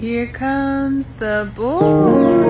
Here comes the boy.